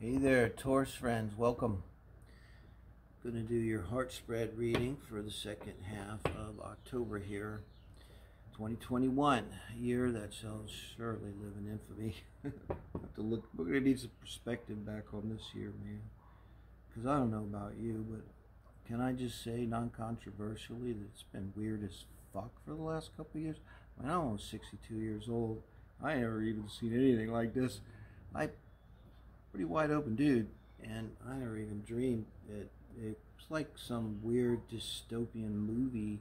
Hey there, Taurus friends. Welcome. Going to do your heart spread reading for the second half of October here, 2021, a year that shall surely live in infamy. have to look. We're going to need some perspective back on this year, man. Because I don't know about you, but can I just say, non-controversially, that it's been weird as fuck for the last couple years. I mean, I'm almost 62 years old. I never even seen anything like this. I pretty wide open dude, and I never even dreamed that it's like some weird dystopian movie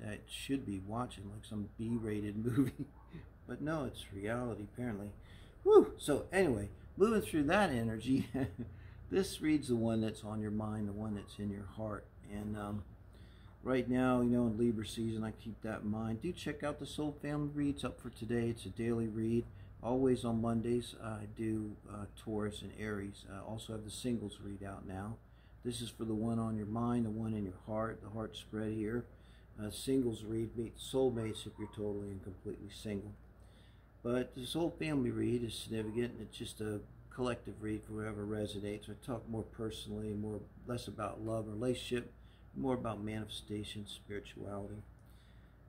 that should be watching, like some B-rated movie. but no, it's reality apparently. Whew. So anyway, moving through that energy, this reads the one that's on your mind, the one that's in your heart, and um, right now, you know, in Libra season, I keep that in mind. Do check out the Soul Family Reads up for today. It's a daily read. Always on Mondays, I do uh, Taurus and Aries. I also have the singles read out now. This is for the one on your mind, the one in your heart, the heart spread here. Uh, singles read meet soulmates if you're totally and completely single. But this whole family read is significant. And it's just a collective read for whoever resonates. I talk more personally, more less about love, relationship, more about manifestation, spirituality.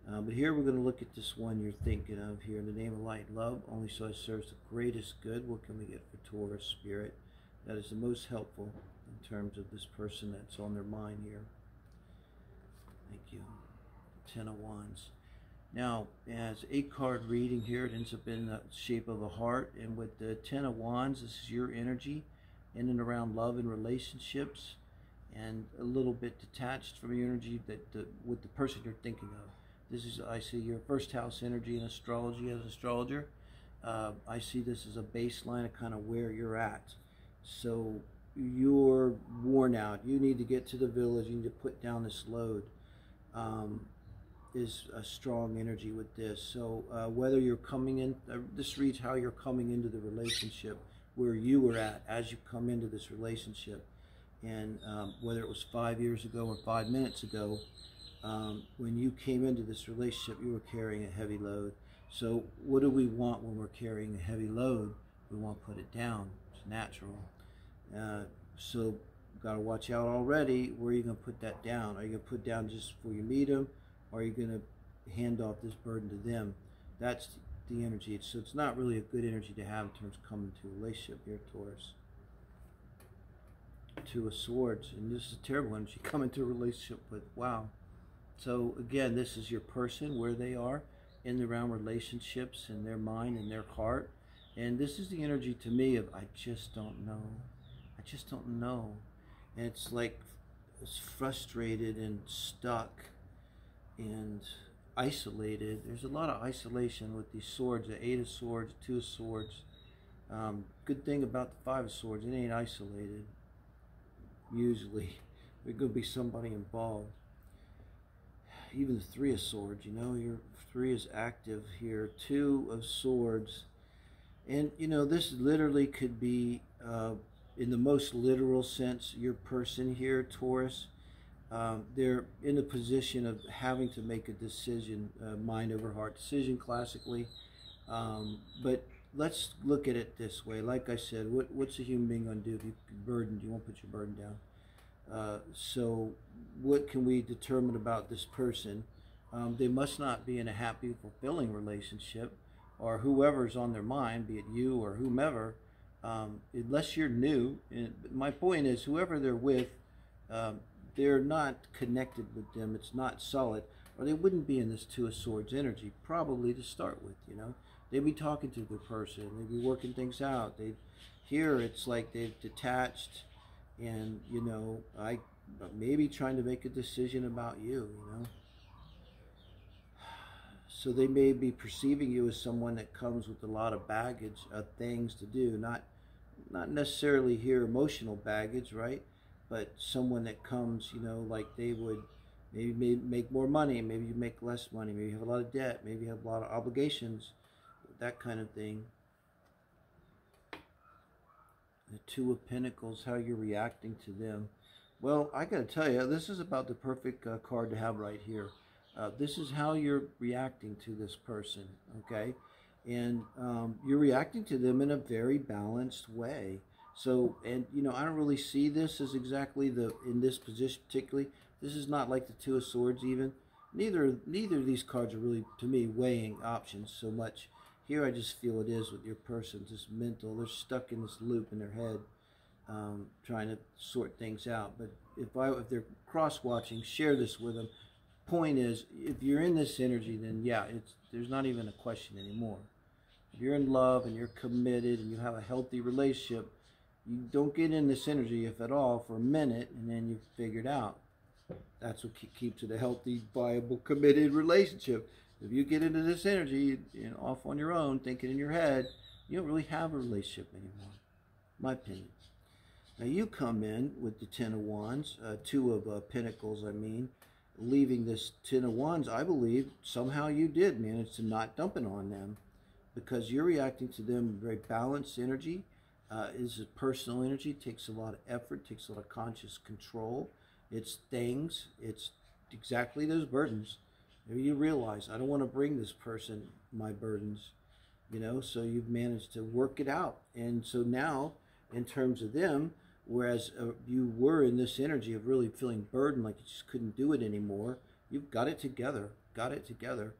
Uh, but here we're going to look at this one you're thinking of here. In the name of light and love, only so it serves the greatest good. What can we get for Taurus spirit? That is the most helpful in terms of this person that's on their mind here. Thank you. Ten of Wands. Now, as a card reading here, it ends up in the shape of a heart. And with the Ten of Wands, this is your energy in and around love and relationships and a little bit detached from your energy that the, with the person you're thinking of. This is, I see your first house energy in astrology as an astrologer. Uh, I see this as a baseline of kind of where you're at. So you're worn out. You need to get to the village. You need to put down this load. Um, is a strong energy with this. So uh, whether you're coming in, uh, this reads how you're coming into the relationship, where you were at as you come into this relationship. And um, whether it was five years ago or five minutes ago, um, when you came into this relationship, you were carrying a heavy load. So, what do we want when we're carrying a heavy load? We want to put it down. It's natural. Uh, so, got to watch out already. Where are you going to put that down? Are you going to put down just before you meet them? Or are you going to hand off this burden to them? That's the energy. So, it's not really a good energy to have in terms of coming to a relationship here, Taurus. Two of Swords. And this is a terrible energy. Come into a relationship with, wow so again, this is your person, where they are in the realm relationships and their mind and their heart. And this is the energy to me of I just don't know. I just don't know. And it's like it's frustrated and stuck and isolated. There's a lot of isolation with these swords, the eight of swords, two of swords. Um, good thing about the five of swords, it ain't isolated. Usually, there could be somebody involved even the three of swords, you know, your three is active here, two of swords. And, you know, this literally could be, uh, in the most literal sense, your person here, Taurus. Um, they're in a position of having to make a decision, uh, mind over heart decision, classically. Um, but let's look at it this way. Like I said, what, what's a human being going to do if you burden? You won't put your burden down. Uh, so what can we determine about this person? Um, they must not be in a happy, fulfilling relationship, or whoever's on their mind, be it you or whomever, um, unless you're new. And my point is, whoever they're with, um, they're not connected with them. It's not solid, or they wouldn't be in this Two of Swords energy, probably to start with. You know, they'd be talking to the person, they'd be working things out. They here, it's like they've detached and you know i maybe trying to make a decision about you you know? So they may be perceiving you as someone that comes with a lot of baggage of things to do not not necessarily here emotional baggage right? But someone that comes you know like they would maybe make more money maybe you make less money maybe you have a lot of debt maybe you have a lot of obligations that kind of thing the Two of Pentacles, how you're reacting to them. Well, I got to tell you, this is about the perfect uh, card to have right here. Uh, this is how you're reacting to this person, okay? And um, you're reacting to them in a very balanced way. So, and you know, I don't really see this as exactly the in this position particularly. This is not like the Two of Swords even. Neither neither of these cards are really to me weighing options so much. Here, I just feel it is with your person, just mental. They're stuck in this loop in their head, um, trying to sort things out. But if I if they're cross watching, share this with them. Point is, if you're in this energy, then yeah, it's there's not even a question anymore. If you're in love and you're committed and you have a healthy relationship, you don't get in this energy, if at all, for a minute, and then you figure it out. That's what keeps it a healthy, viable, committed relationship. If you get into this energy, off on your own, thinking in your head, you don't really have a relationship anymore. My opinion. Now you come in with the Ten of Wands, uh, Two of uh, Pentacles, I mean, leaving this Ten of Wands. I believe somehow you did manage to not dump it on them because you're reacting to them very balanced energy. Uh, is a personal energy, takes a lot of effort, takes a lot of conscious control. It's things, it's exactly those burdens. Maybe you realize I don't want to bring this person my burdens, you know, so you've managed to work it out. And so now, in terms of them, whereas uh, you were in this energy of really feeling burdened, like you just couldn't do it anymore, you've got it together, got it together.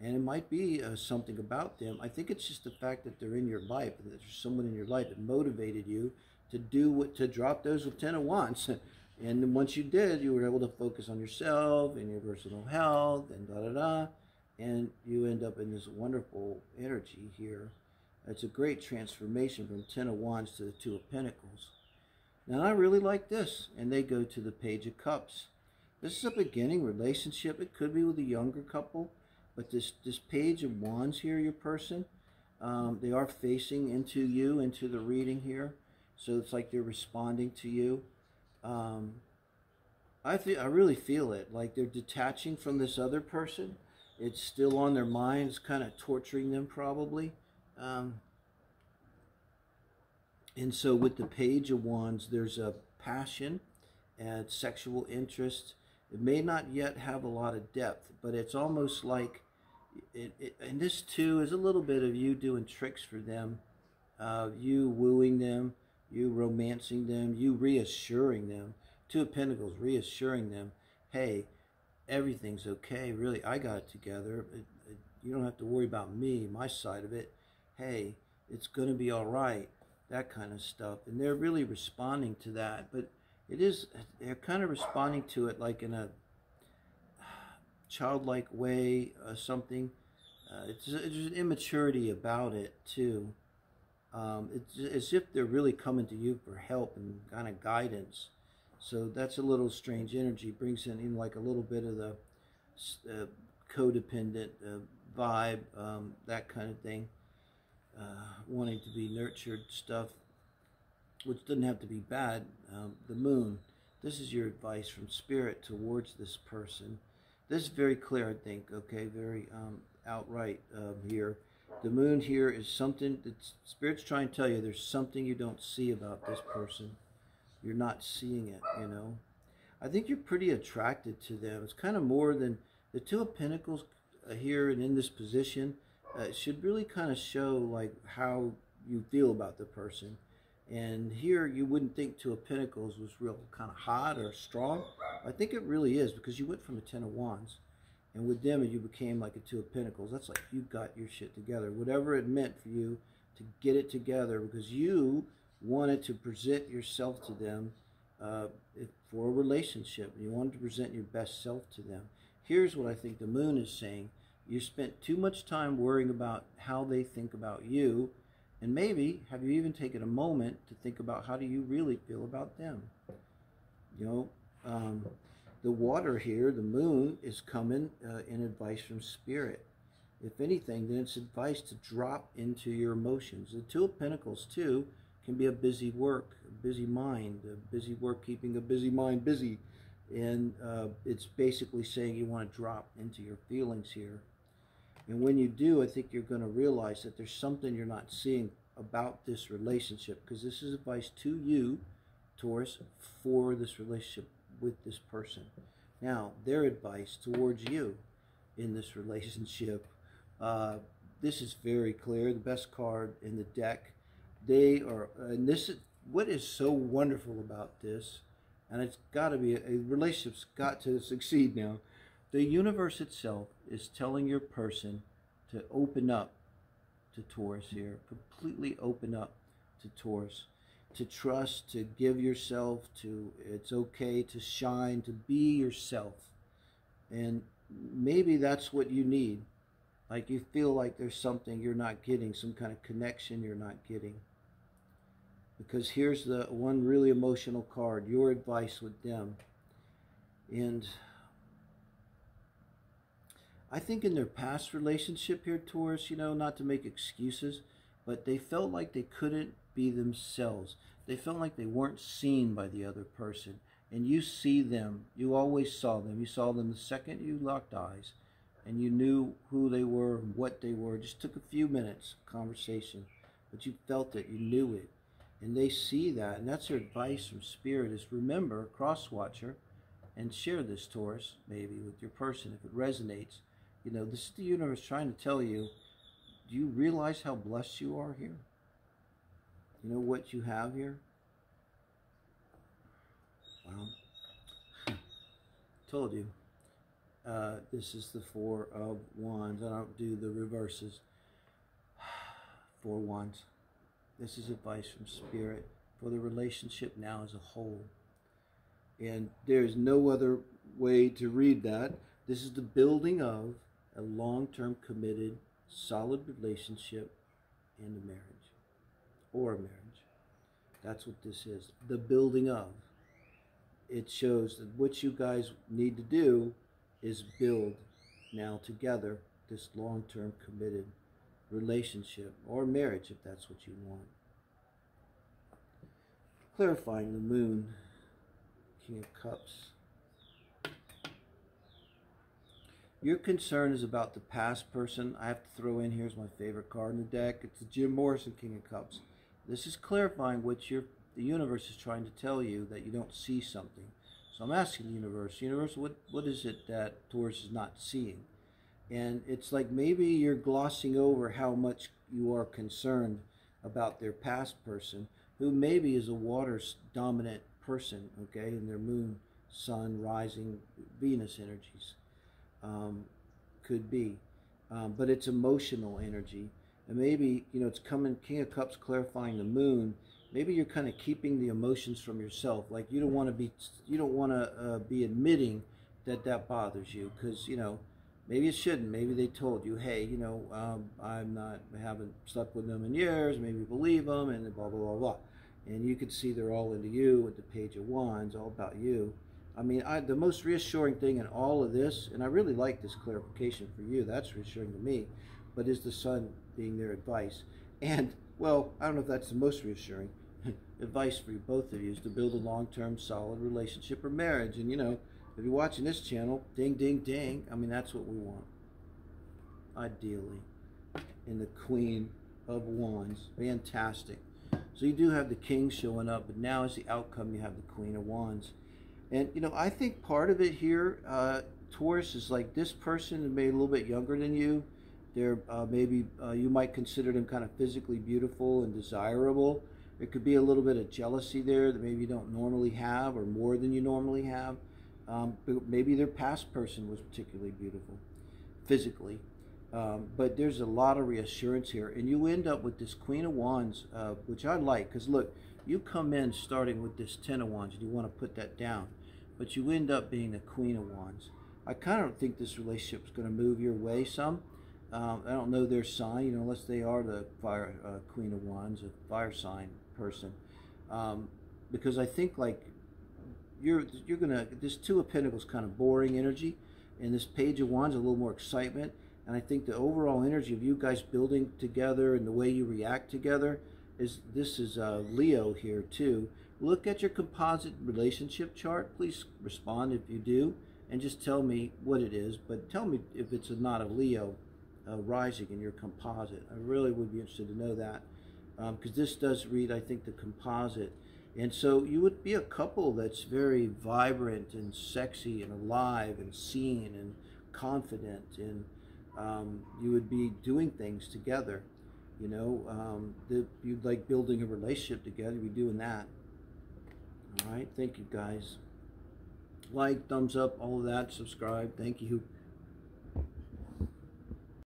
And it might be uh, something about them. I think it's just the fact that they're in your life and that there's someone in your life that motivated you to do what, to drop those with 10 of wands. And once you did, you were able to focus on yourself and your personal health and da da da. And you end up in this wonderful energy here. It's a great transformation from Ten of Wands to the Two of Pentacles. Now, I really like this. And they go to the Page of Cups. This is a beginning relationship. It could be with a younger couple. But this, this Page of Wands here, your person, um, they are facing into you, into the reading here. So it's like they're responding to you. Um, I feel, I really feel it. Like they're detaching from this other person. It's still on their minds, kind of torturing them, probably. Um, and so, with the Page of Wands, there's a passion and sexual interest. It may not yet have a lot of depth, but it's almost like, it, it, and this too is a little bit of you doing tricks for them, uh, you wooing them, you romancing them, you reassuring them. Two of Pentacles, reassuring them, hey, everything's okay. Really, I got it together. It, it, you don't have to worry about me, my side of it. Hey, it's going to be all right. That kind of stuff. And they're really responding to that. But it is, they're kind of responding to it like in a childlike way or something. Uh, it's, it's an immaturity about it, too. Um, it's as if they're really coming to you for help and kind of guidance. So that's a little strange energy. Brings in, in like a little bit of the uh, codependent uh, vibe, um, that kind of thing. Uh, wanting to be nurtured stuff, which doesn't have to be bad. Um, the moon. This is your advice from spirit towards this person. This is very clear, I think. Okay, very um, outright um, here. The moon here is something that Spirit's trying to tell you there's something you don't see about this person. You're not seeing it, you know. I think you're pretty attracted to them. It's kind of more than the Two of Pentacles uh, here and in this position uh, should really kind of show like how you feel about the person. And here you wouldn't think Two of Pentacles was real kind of hot or strong. I think it really is because you went from a Ten of Wands. And with them, you became like a Two of Pentacles. That's like you got your shit together. Whatever it meant for you to get it together because you wanted to present yourself to them uh, for a relationship. You wanted to present your best self to them. Here's what I think the moon is saying. You spent too much time worrying about how they think about you. And maybe have you even taken a moment to think about how do you really feel about them? You know, um, the water here, the moon, is coming uh, in advice from spirit. If anything, then it's advice to drop into your emotions. The Two of Pentacles, too, can be a busy work, a busy mind, a busy work keeping a busy mind busy. And uh, it's basically saying you want to drop into your feelings here. And when you do, I think you're going to realize that there's something you're not seeing about this relationship because this is advice to you, Taurus, for this relationship with this person. Now, their advice towards you in this relationship. Uh, this is very clear. The best card in the deck. They are, and this is what is so wonderful about this, and it's got to be a, a relationship's got to succeed now. The universe itself is telling your person to open up to Taurus here, completely open up to Taurus, to trust, to give yourself, to it's okay to shine, to be yourself. And maybe that's what you need. Like you feel like there's something you're not getting, some kind of connection you're not getting. Because here's the one really emotional card your advice with them. And I think in their past relationship here, Taurus, you know, not to make excuses, but they felt like they couldn't be themselves. They felt like they weren't seen by the other person. And you see them. You always saw them. You saw them the second you locked eyes. And you knew who they were and what they were. It just took a few minutes conversation. But you felt it. You knew it. And they see that. And that's their advice from Spirit is remember, cross-watcher, and share this Taurus, maybe, with your person if it resonates. You know, this is the universe trying to tell you, do you realize how blessed you are here? You know what you have here? Well, told you. Uh, this is the Four of Wands. I don't do the reverses. Four Wands. This is advice from Spirit for the relationship now as a whole. And there's no other way to read that. This is the building of a long term committed, solid relationship and a marriage or marriage. That's what this is. The building of. It shows that what you guys need to do is build now together this long term committed relationship or marriage if that's what you want. Clarifying the moon, King of Cups. Your concern is about the past person. I have to throw in here's my favorite card in the deck. It's the Jim Morrison King of Cups. This is clarifying what your the universe is trying to tell you that you don't see something. So I'm asking the universe, universe, what what is it that Taurus is not seeing? And it's like maybe you're glossing over how much you are concerned about their past person, who maybe is a water dominant person, okay, in their moon, sun, rising, Venus energies. Um, could be. Um, but it's emotional energy and maybe you know it's coming king of cups clarifying the moon maybe you're kind of keeping the emotions from yourself. Like you don't want to be you don't want to uh, be admitting that that bothers you because you know maybe it shouldn't. Maybe they told you hey you know um, i'm not I haven't slept with them in years. Maybe believe them and blah blah blah blah. And you can see they're all into you with the page of wands all about you. I mean I, the most reassuring thing in all of this and i really like this clarification for you that's reassuring to me but is the sun being their advice. And, well, I don't know if that's the most reassuring advice for you, both of you is to build a long-term solid relationship or marriage. And, you know, if you're watching this channel, ding, ding, ding, I mean, that's what we want, ideally. And the Queen of Wands, fantastic. So you do have the King showing up, but now as the outcome, you have the Queen of Wands. And, you know, I think part of it here, uh, Taurus, is like this person is maybe a little bit younger than you they're uh, maybe uh, you might consider them kind of physically beautiful and desirable. There could be a little bit of jealousy there that maybe you don't normally have, or more than you normally have. Um, maybe their past person was particularly beautiful, physically. Um, but there's a lot of reassurance here, and you end up with this Queen of Wands, uh, which I like because look, you come in starting with this Ten of Wands, and you want to put that down, but you end up being the Queen of Wands. I kind of think this relationship is going to move your way some. Um, I don't know their sign, you know, unless they are the fire uh, Queen of Wands, a fire sign person, um, because I think like you're you're gonna this Two of Pentacles kind of boring energy, and this Page of Wands a little more excitement, and I think the overall energy of you guys building together and the way you react together is this is uh, Leo here too. Look at your composite relationship chart. Please respond if you do, and just tell me what it is. But tell me if it's a, not a Leo uh, rising in your composite. I really would be interested to know that because um, this does read, I think, the composite. And so you would be a couple that's very vibrant and sexy and alive and seen and confident, and um, you would be doing things together. You know, um, that you'd like building a relationship together, be doing that. All right, thank you guys. Like, thumbs up, all of that, subscribe. Thank you.